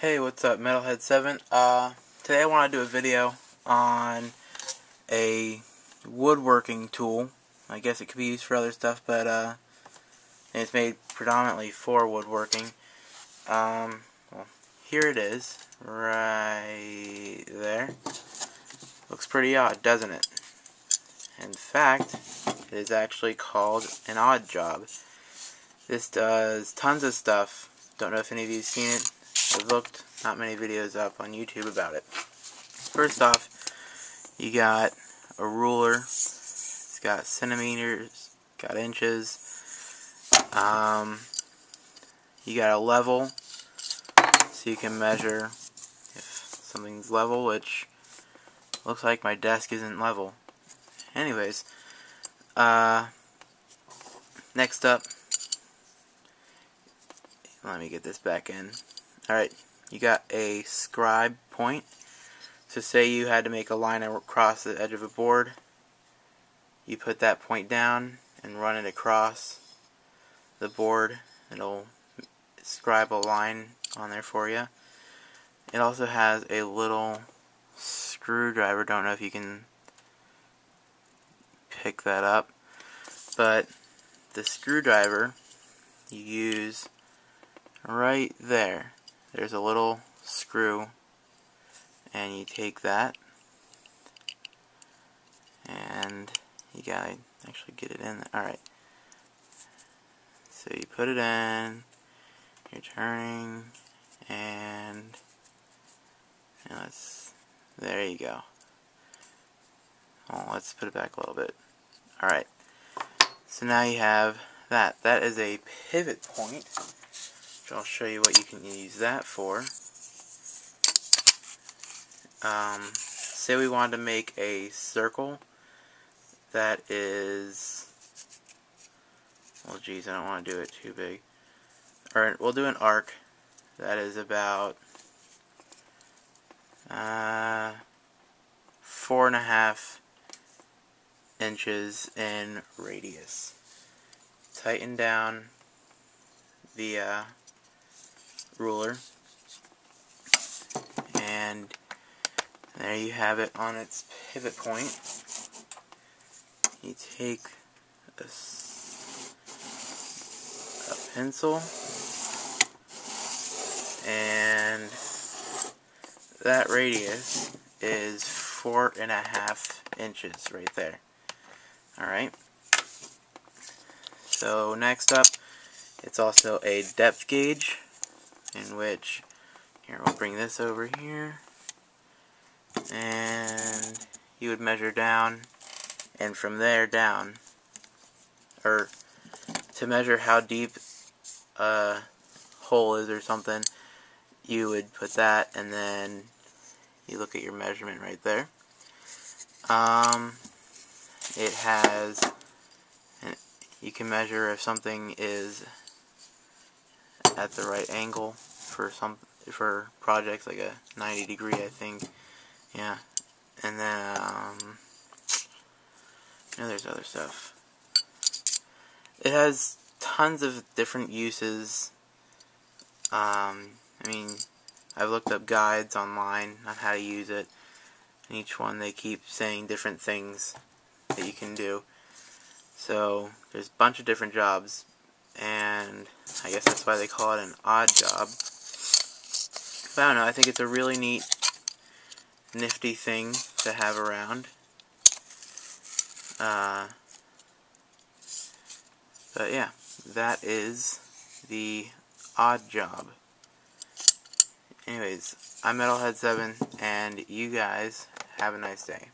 Hey, what's up, Metalhead7? Uh, today I want to do a video on a woodworking tool. I guess it could be used for other stuff, but uh, it's made predominantly for woodworking. Um, well, here it is, right there. Looks pretty odd, doesn't it? In fact, it is actually called an odd job. This does tons of stuff. Don't know if any of you have seen it. Looked not many videos up on YouTube about it. First off, you got a ruler. It's got centimeters, got inches. Um, you got a level, so you can measure if something's level, which looks like my desk isn't level. Anyways, uh, next up, let me get this back in. Alright, you got a scribe point. So say you had to make a line across the edge of a board. You put that point down and run it across the board. It'll scribe a line on there for you. It also has a little screwdriver. Don't know if you can pick that up. But the screwdriver you use right there. There's a little screw and you take that and you gotta actually get it in. Alright. So you put it in, you're turning, and, and let's, there you go. Oh, let's put it back a little bit. Alright. So now you have that. That is a pivot point. I'll show you what you can use that for. Um, say we wanted to make a circle that is, well geez, I don't want to do it too big. Alright, we'll do an arc that is about uh, four and a half inches in radius. Tighten down the uh, ruler. And there you have it on its pivot point. You take a, a pencil and that radius is four and a half inches right there. Alright. So next up it's also a depth gauge in which here we'll bring this over here. And you would measure down and from there down or to measure how deep a hole is or something you would put that and then you look at your measurement right there. Um, it has you can measure if something is at the right angle for some for projects like a 90 degree I think. Yeah. And then um, you know, there's other stuff. It has tons of different uses. Um, I mean I've looked up guides online on how to use it. And each one they keep saying different things that you can do. So there's a bunch of different jobs and I guess that's why they call it an odd job. But I don't know, I think it's a really neat, nifty thing to have around. Uh, but yeah, that is the odd job. Anyways, I'm Metalhead7, and you guys have a nice day.